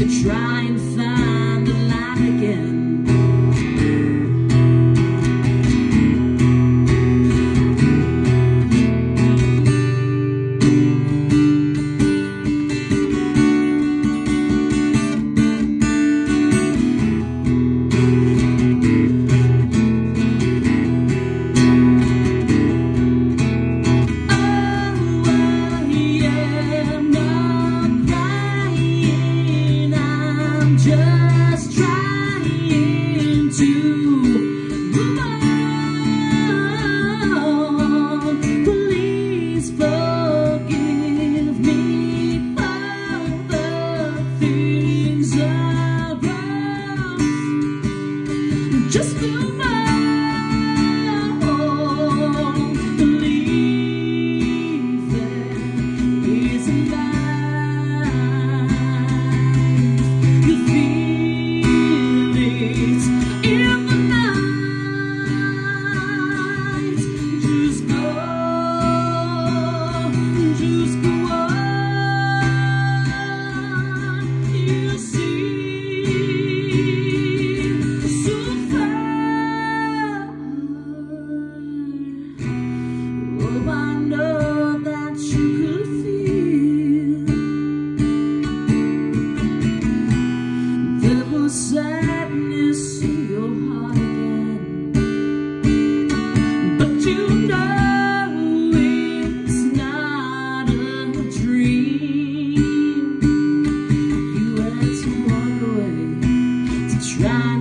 to try and to